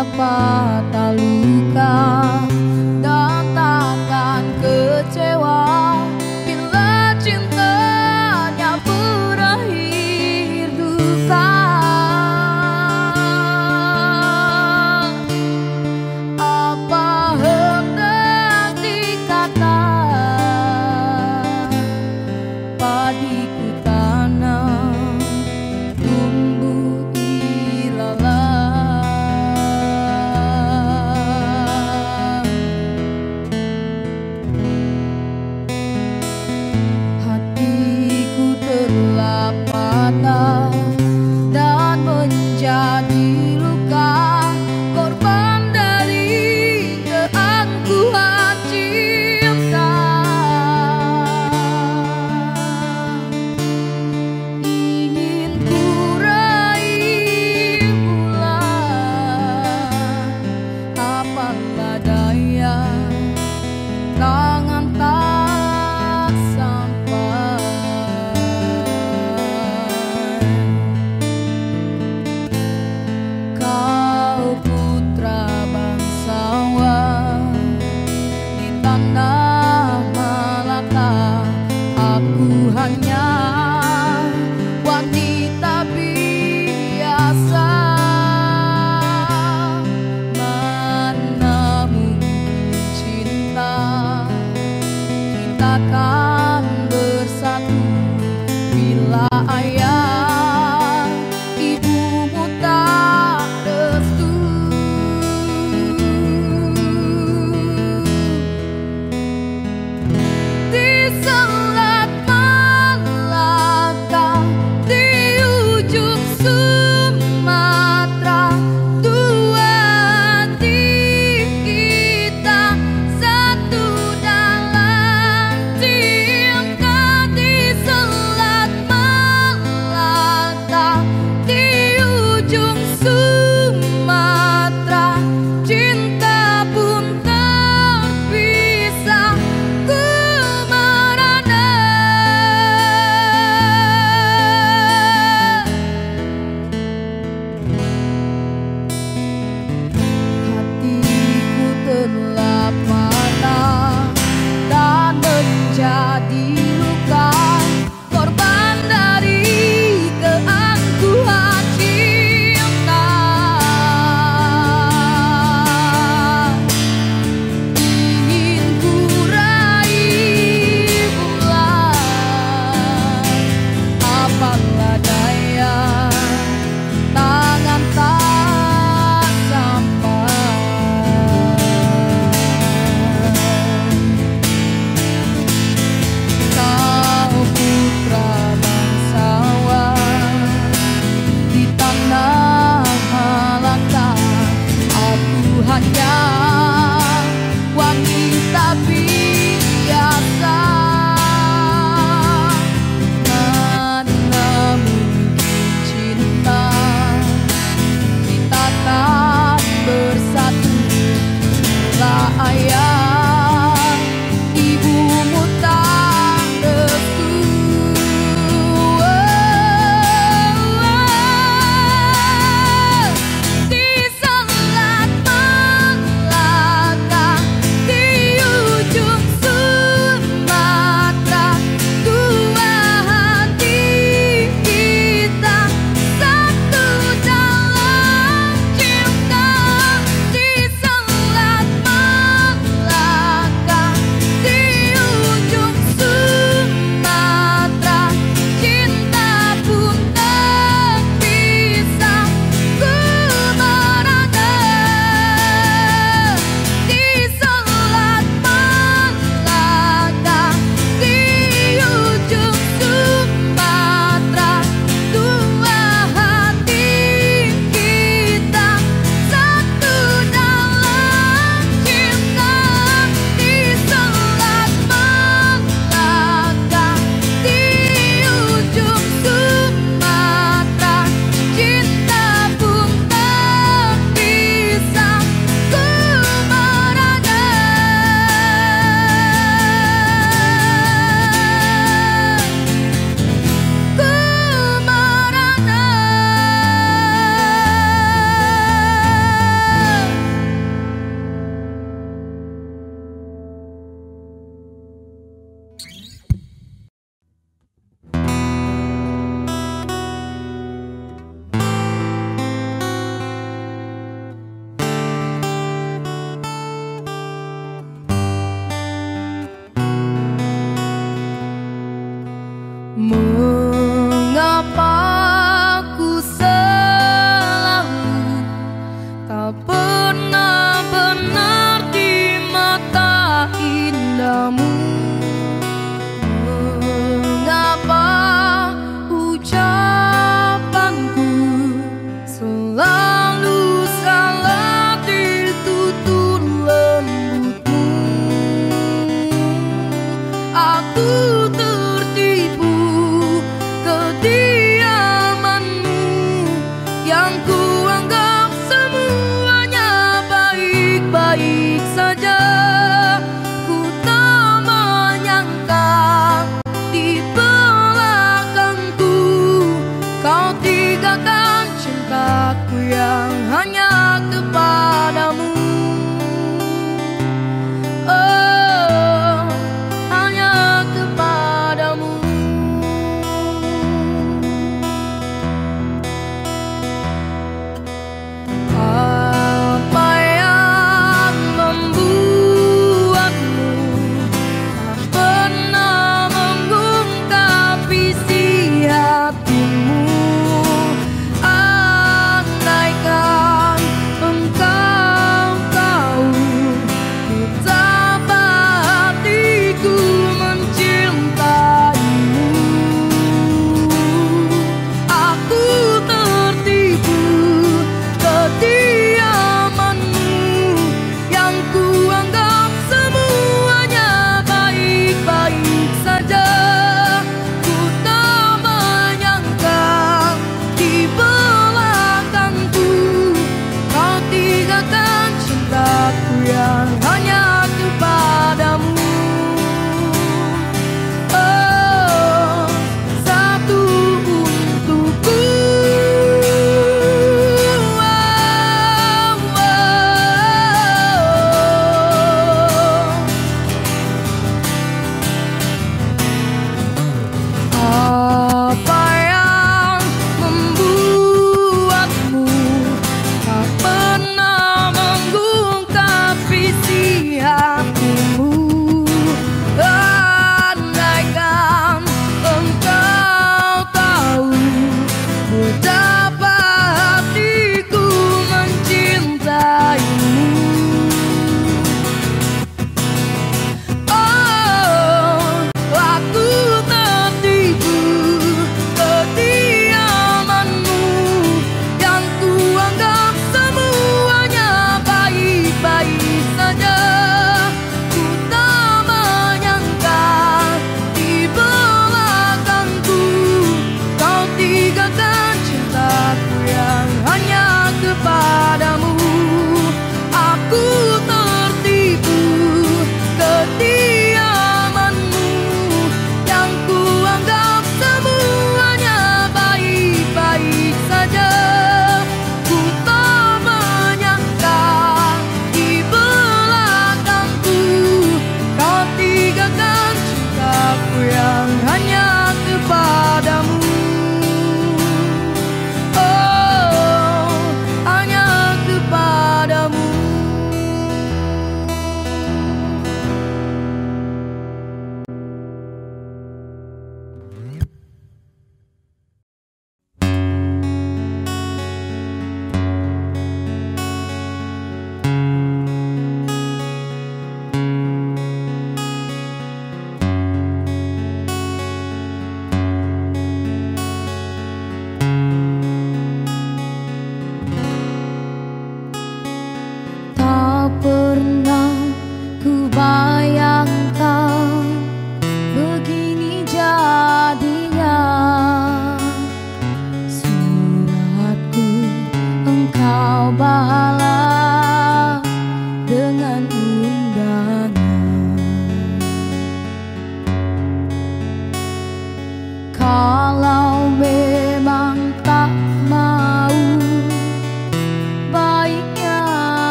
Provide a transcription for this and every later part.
siapa tak lupa.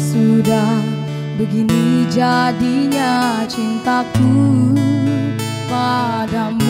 sudah begini jadinya cintaku padamu.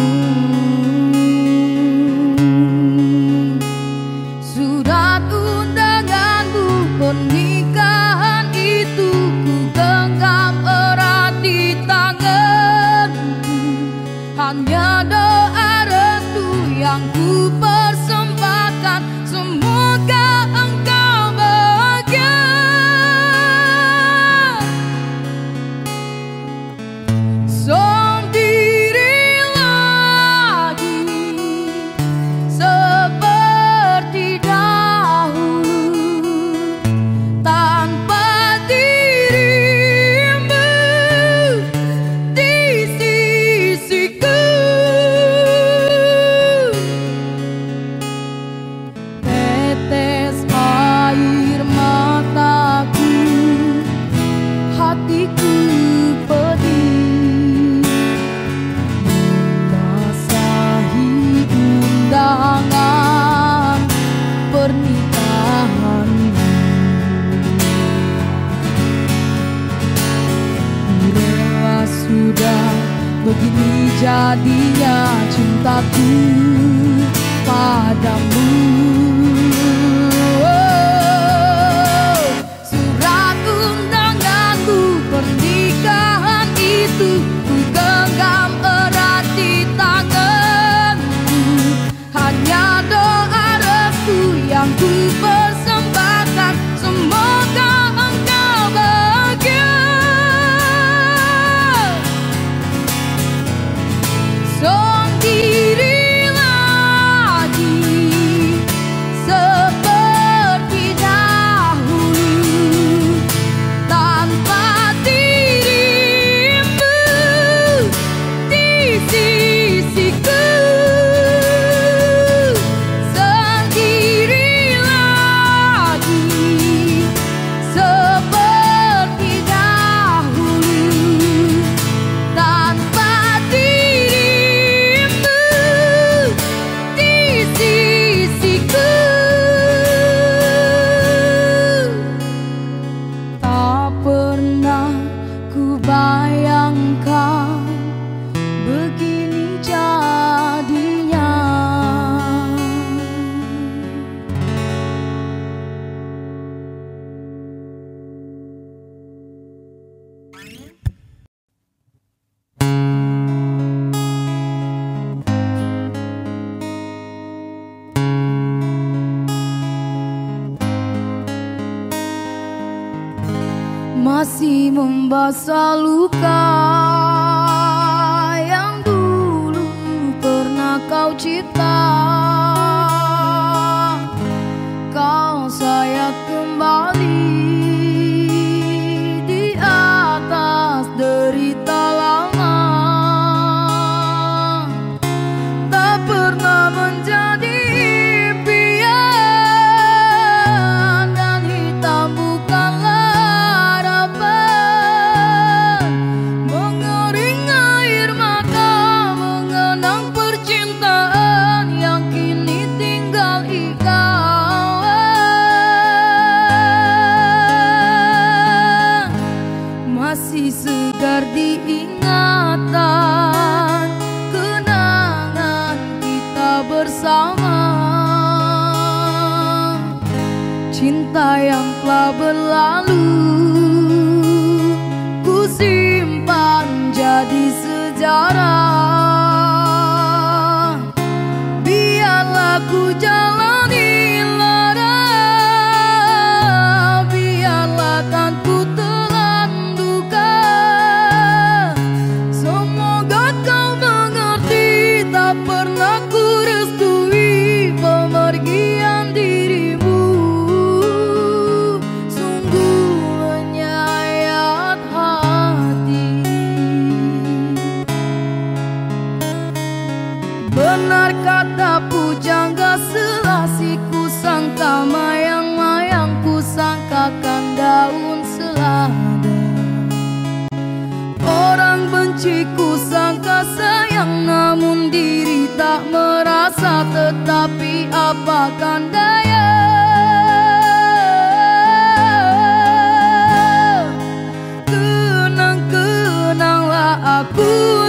jadinya cintaku padamu. Bahasa luka yang dulu pernah kau ciptakan Para apakan daya? Kenang-kenanglah aku.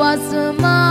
我怎么？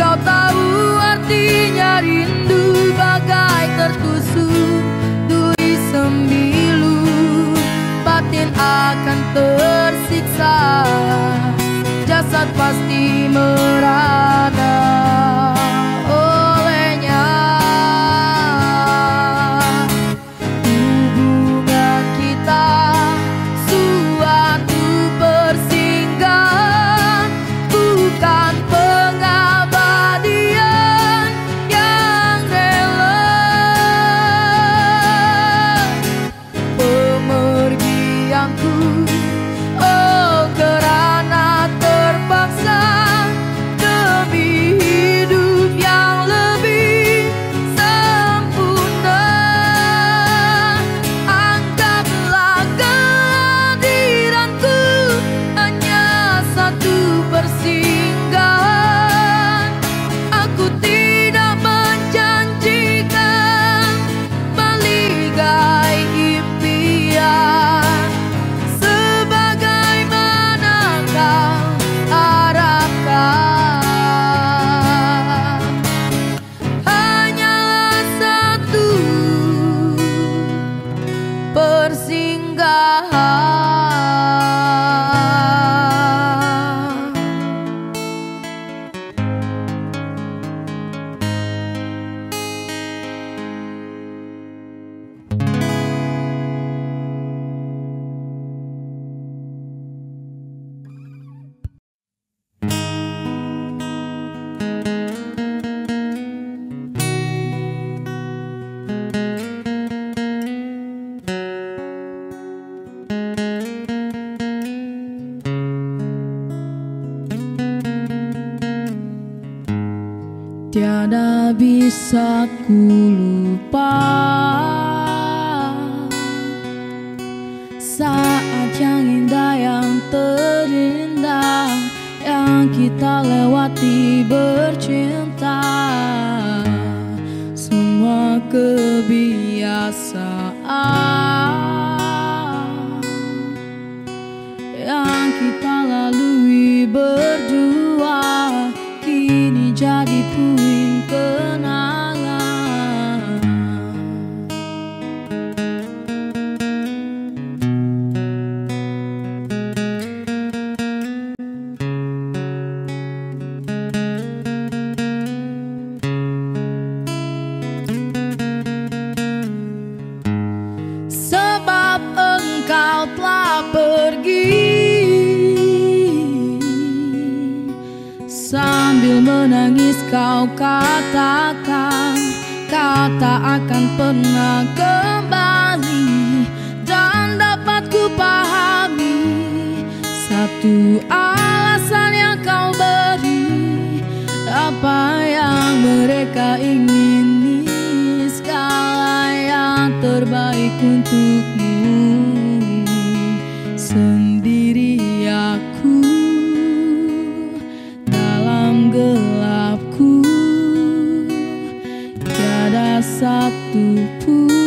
Kau tahu artinya rindu bagai tertusuk Duri sembilu Batin akan tersiksa Jasad pasti merana. Mm. satu pun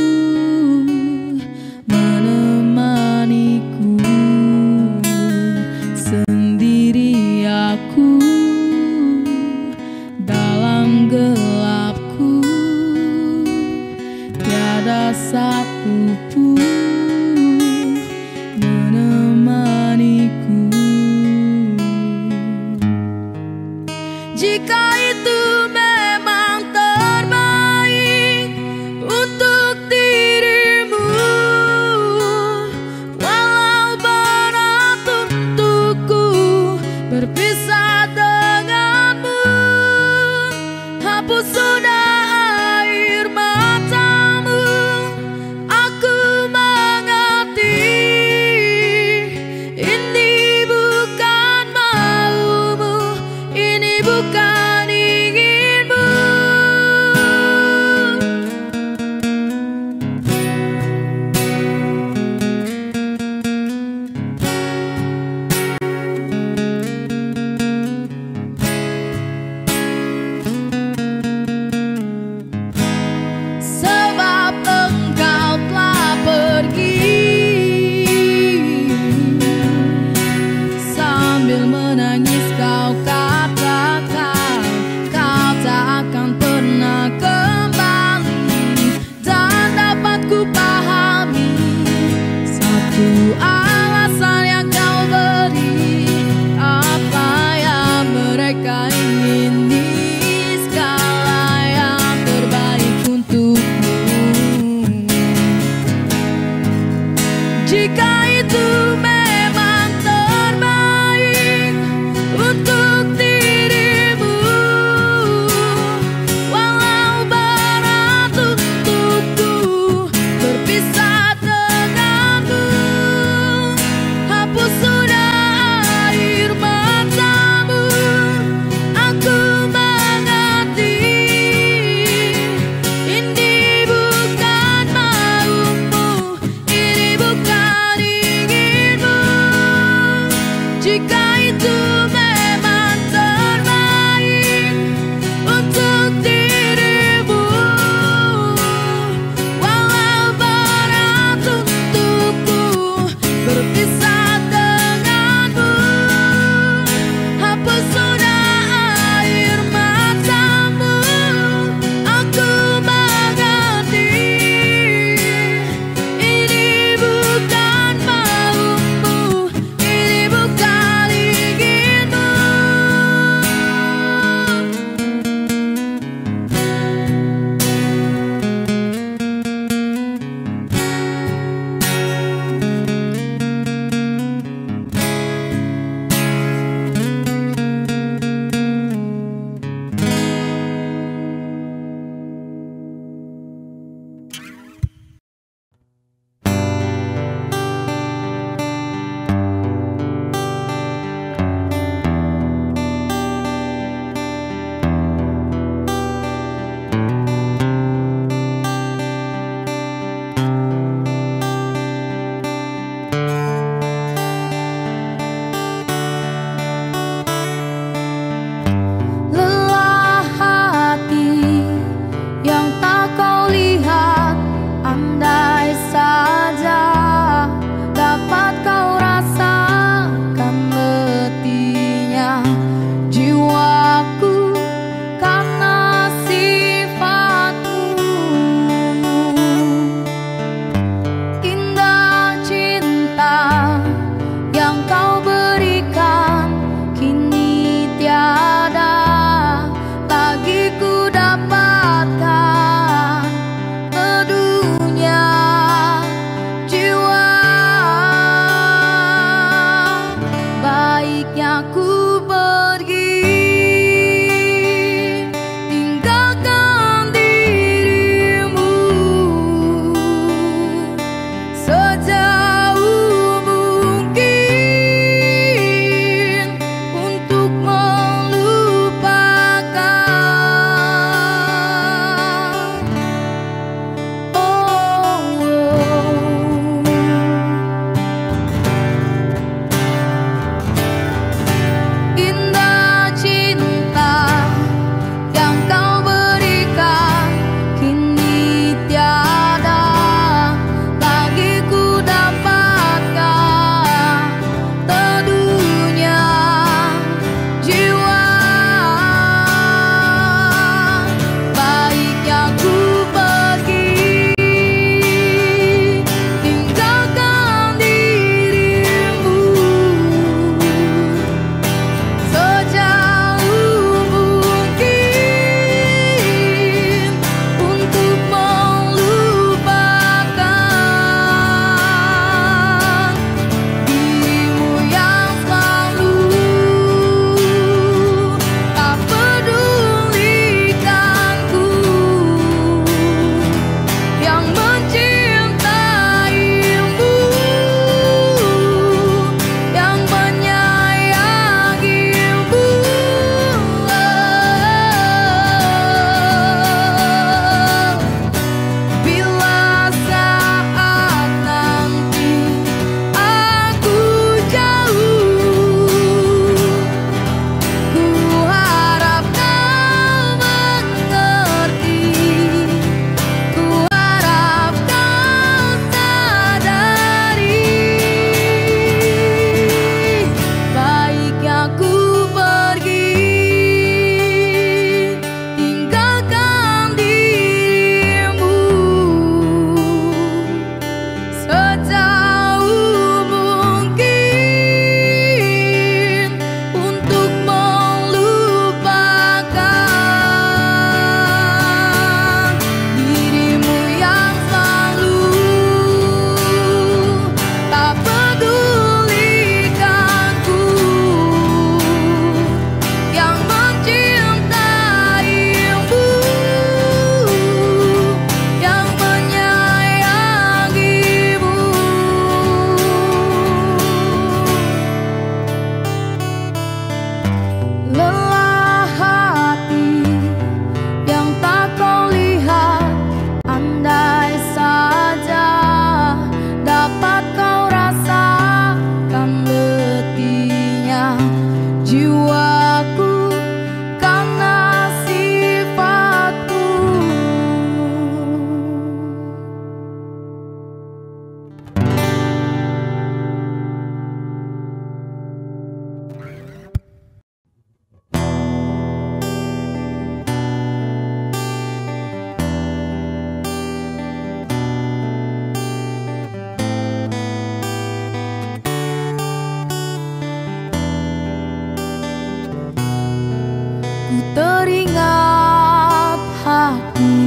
Ku teringat hati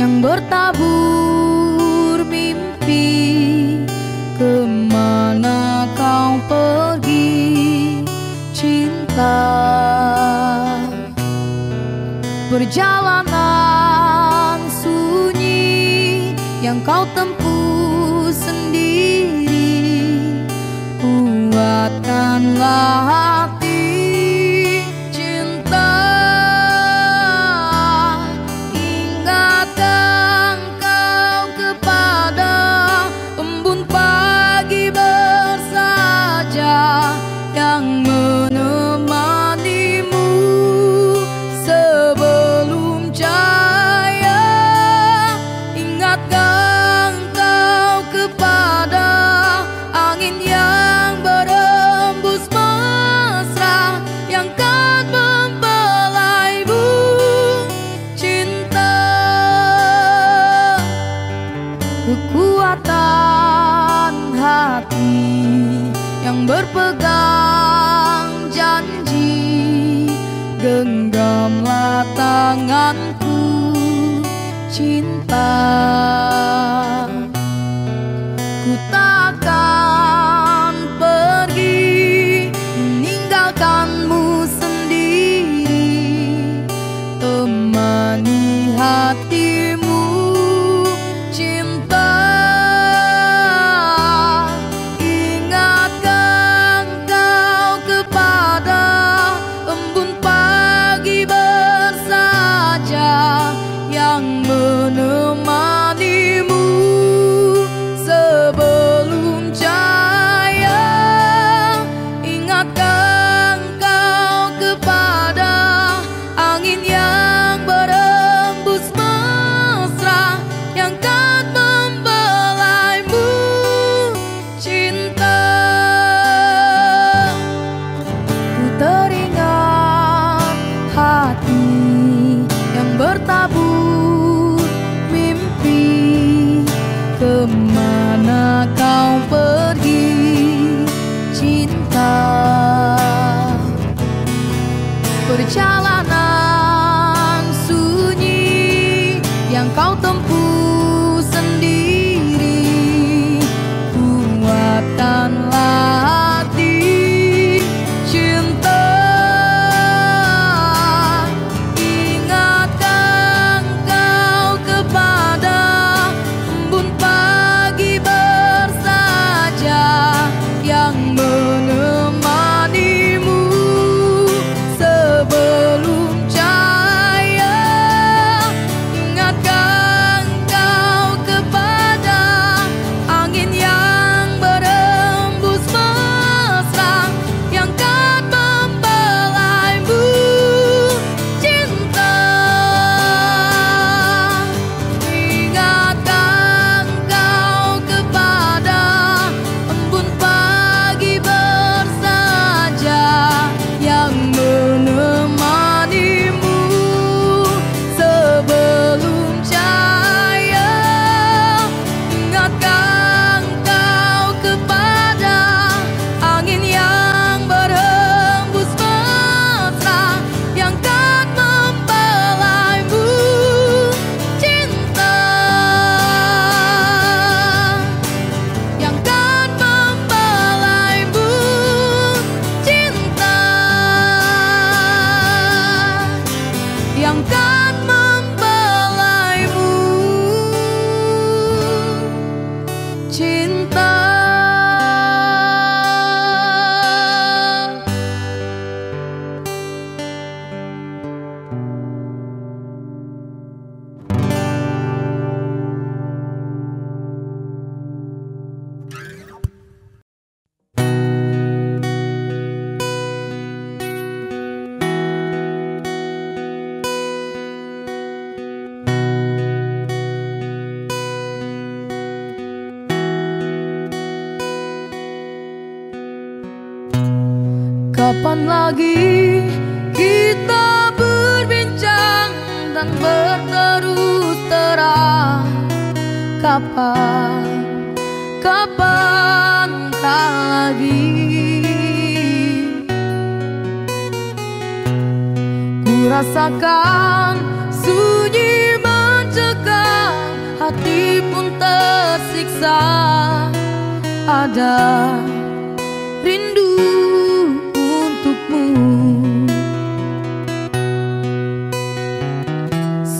yang bertabur mimpi Ke mana kau pergi cinta? Perjalanan sunyi yang kau tempuh sendiri Kuatkanlah Kapan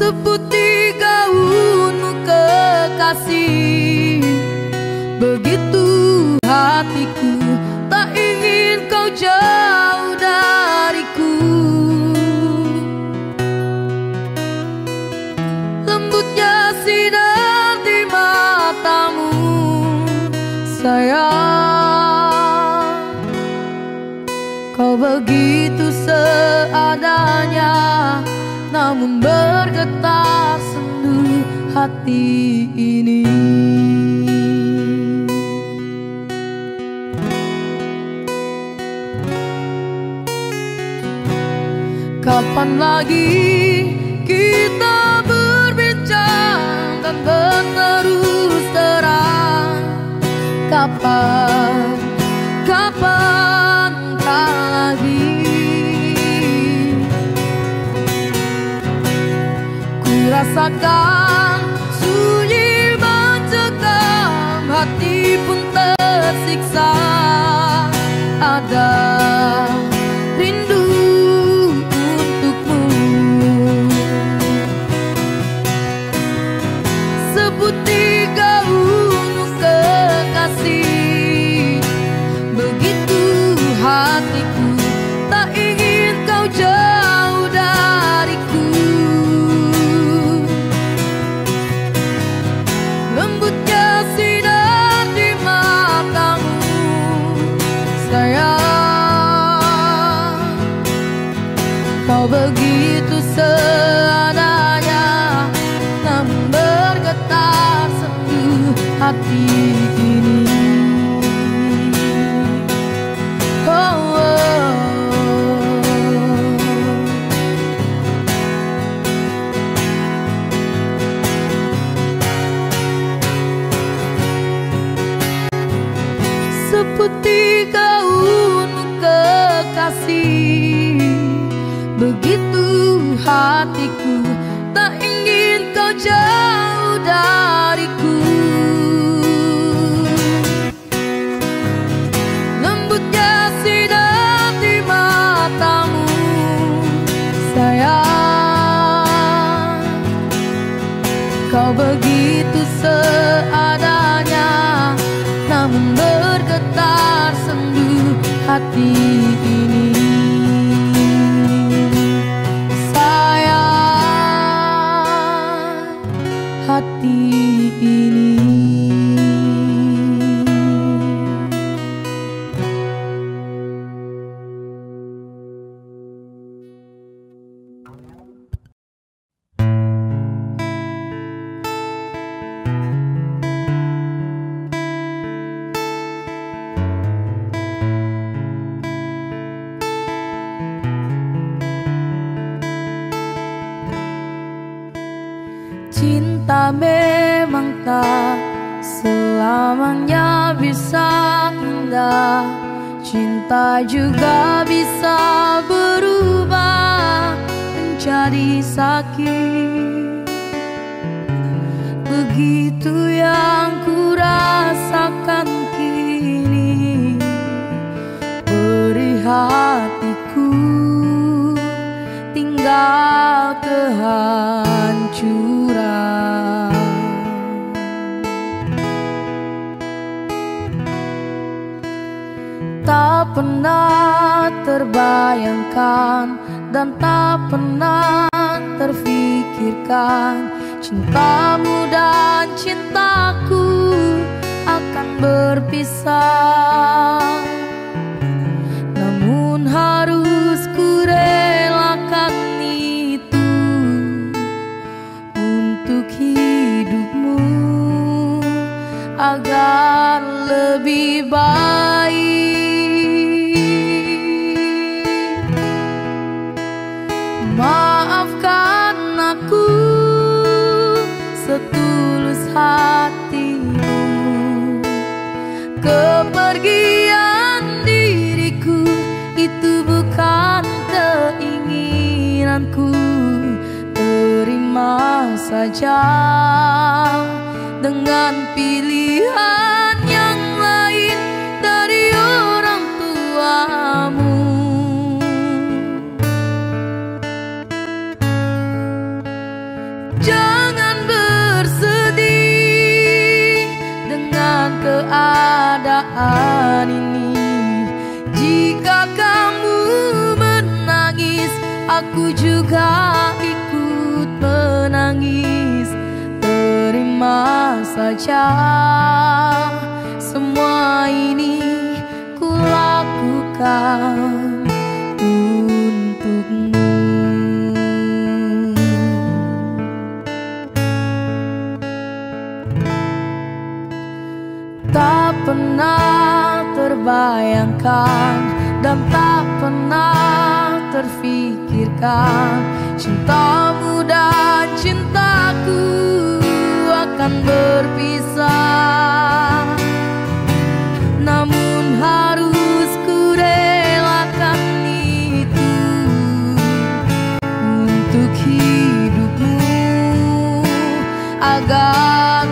Seputi gaunmu kekasih. Begitu hatiku tak ingin kau jauh dariku. Lembutnya sinar di matamu sayang. Kau begitu seadanya namun bergetar hati ini. Kapan lagi kita berbincang dan berterus terang? Kapan, kapan lagi? Ku rasakan Namun bergetar sendu hati ini juga bisa berubah menjadi sakit terbayangkan dan tak pernah terfikirkan. Cintamu dan cintaku akan berpisah. Namun harus ku relakan itu Untuk hidupmu Agar lebih baik Maafkan aku setulus hatimu. Kepergian diriku itu bukan keinginanku. Terima saja dengan pilihan yang lain dari orang tuamu keadaan ini. Jika kamu menangis Aku juga ikut menangis. Terima saja terbayangkan dan tak pernah terfikirkan. Cintamu dan cintaku akan berpisah. Namun harus ku relakan itu untuk hidupmu agar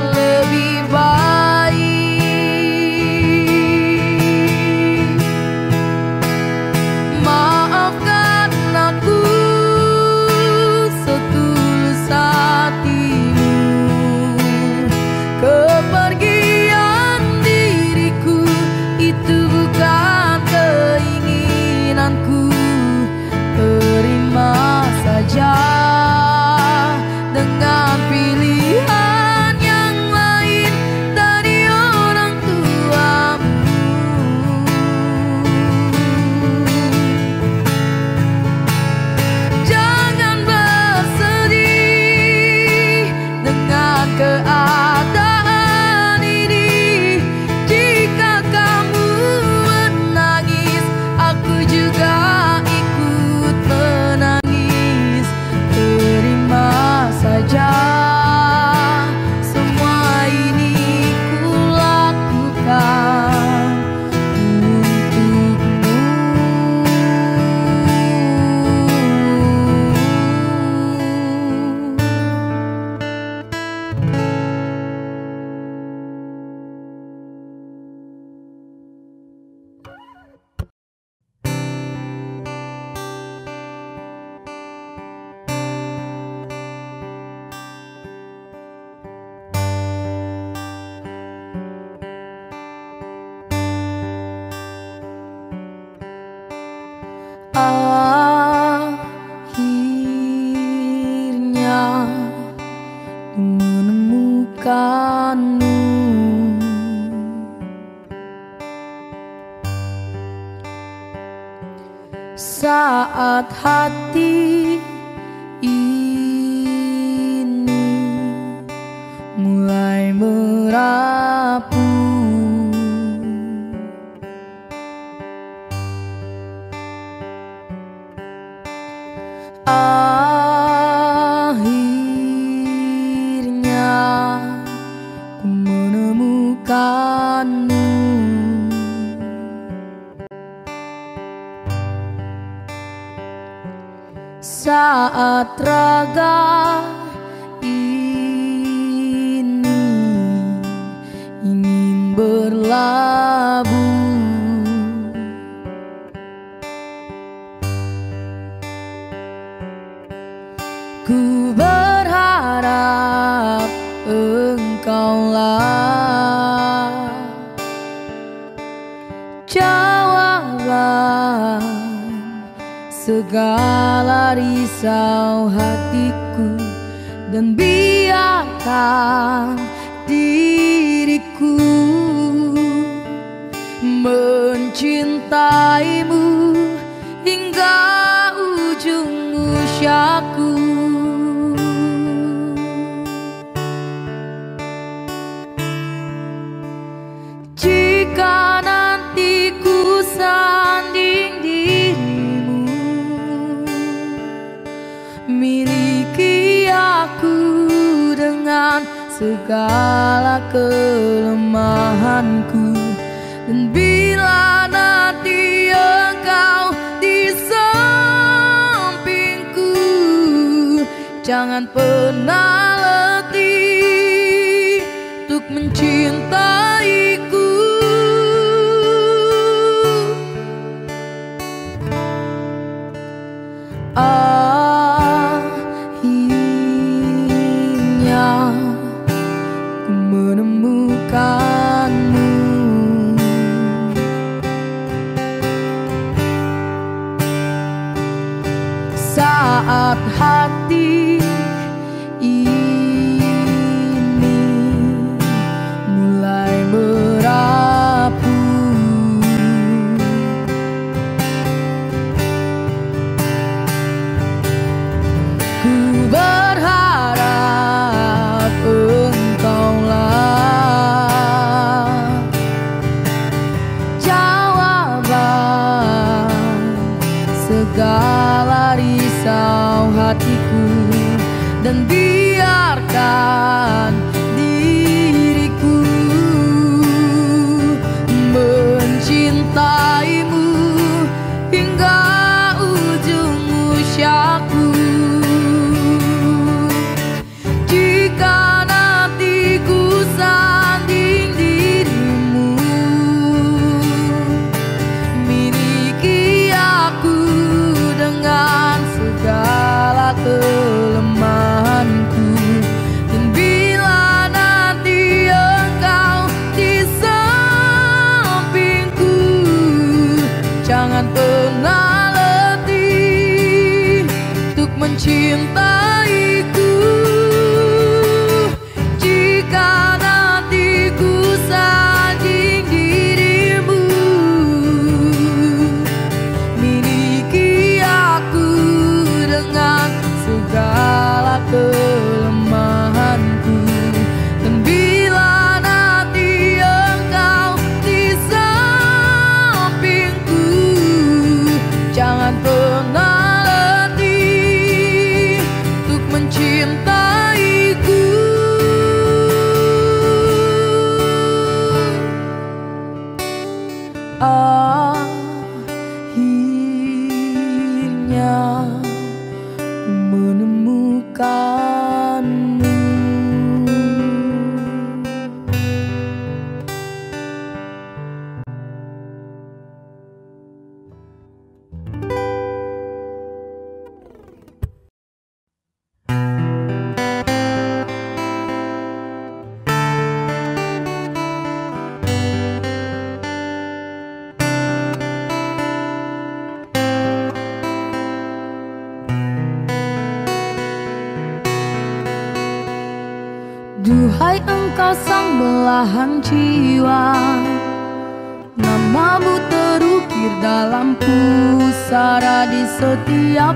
saat hati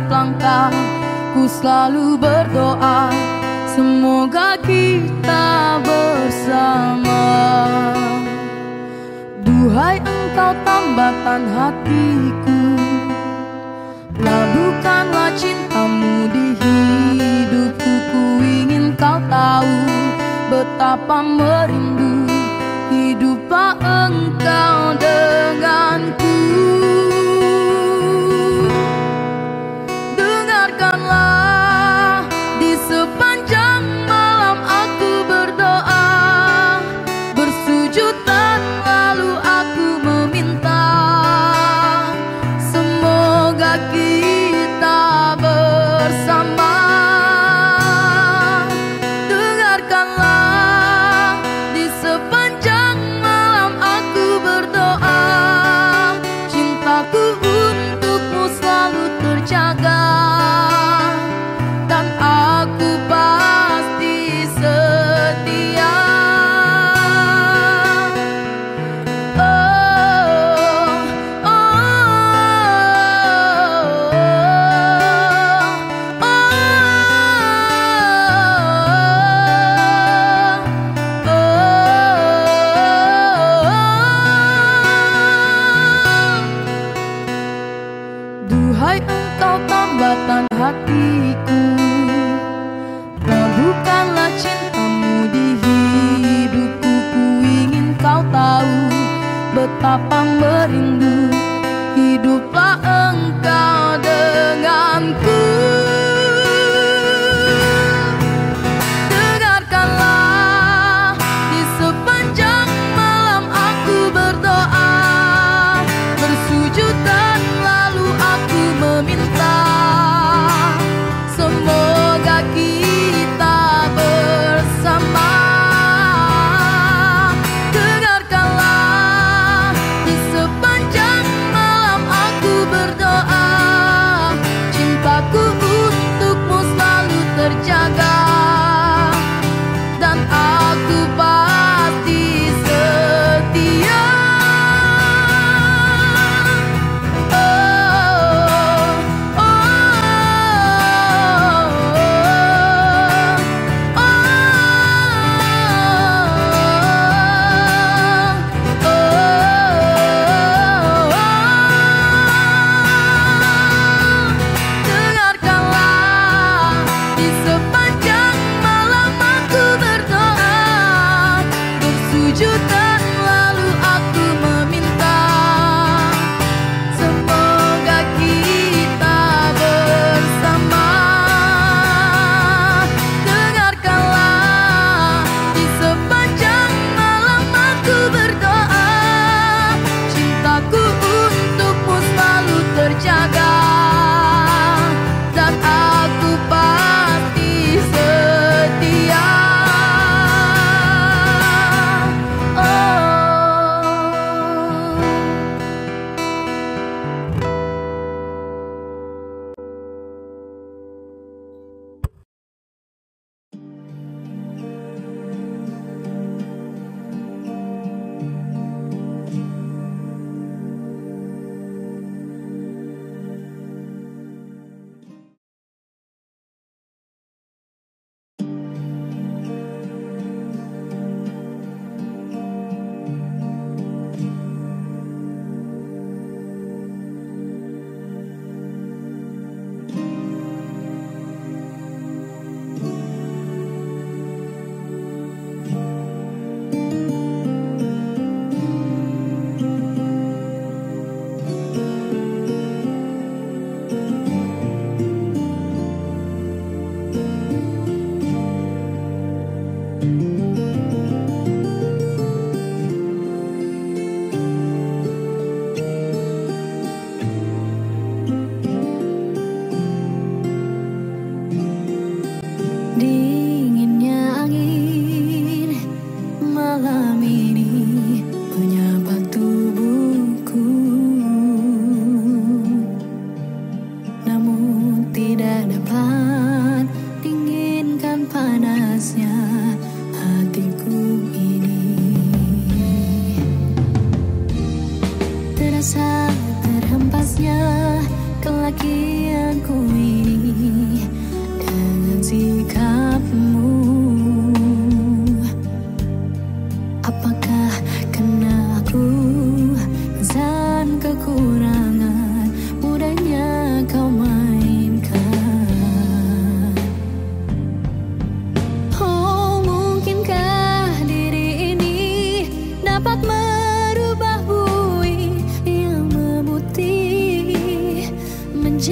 setiap langkah Ku selalu berdoa. Semoga kita bersama. Duhai engkau tambahkan hatiku. Labuhkanlah cintamu di hidupku. Ku ingin kau tahu betapa merindu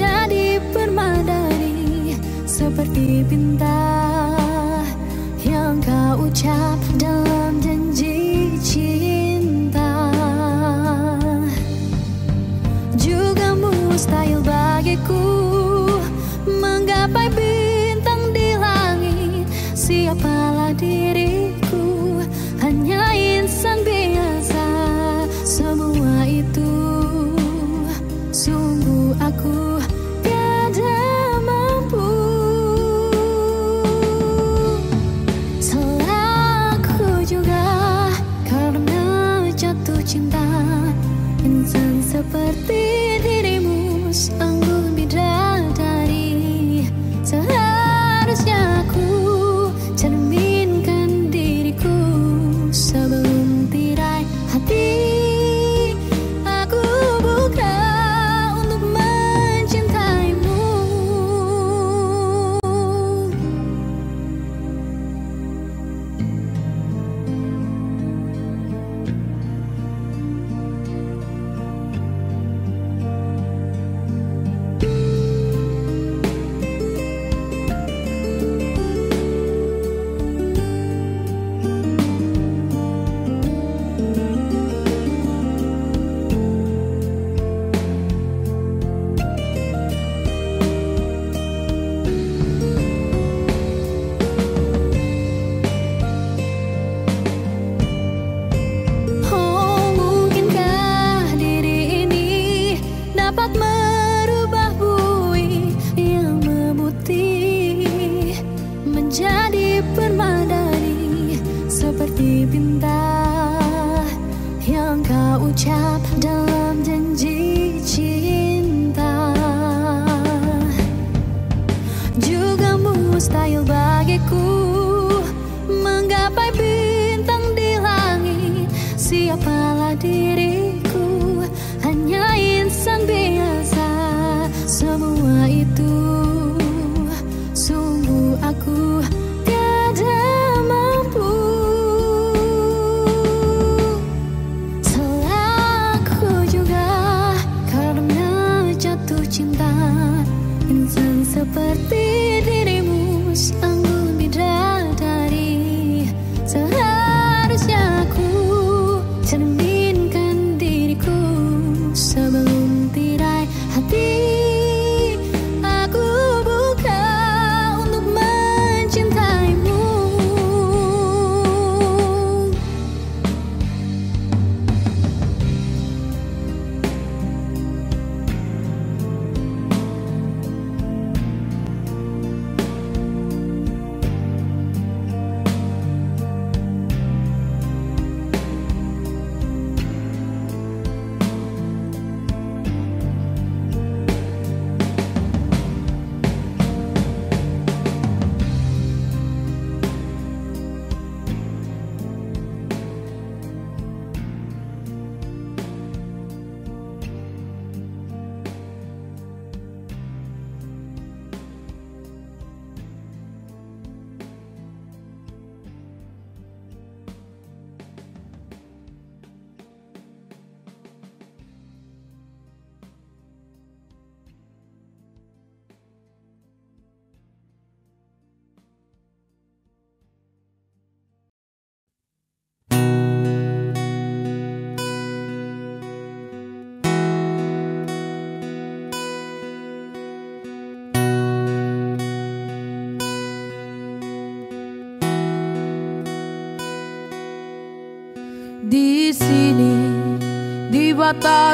menjadi permadani seperti bintang yang kau ucap dalam janji cinta. Juga mustahil bagiku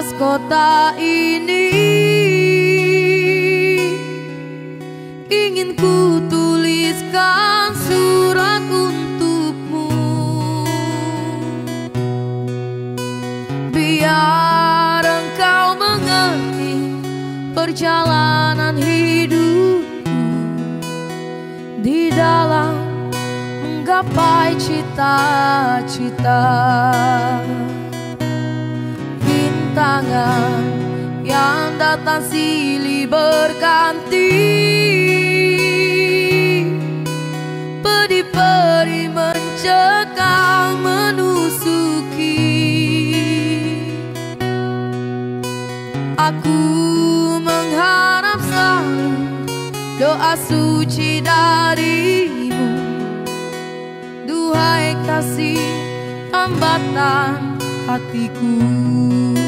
atas kota ini. Ingin ku tuliskan surat untukmu. Biar engkau mengerti perjalanan hidupku. Di dalam menggapai cita-cita. selatan silih berganti pedih peri mencekam menusuki. Aku mengharap selalu doa suci darimu. Duhai kasih hambatan hatiku.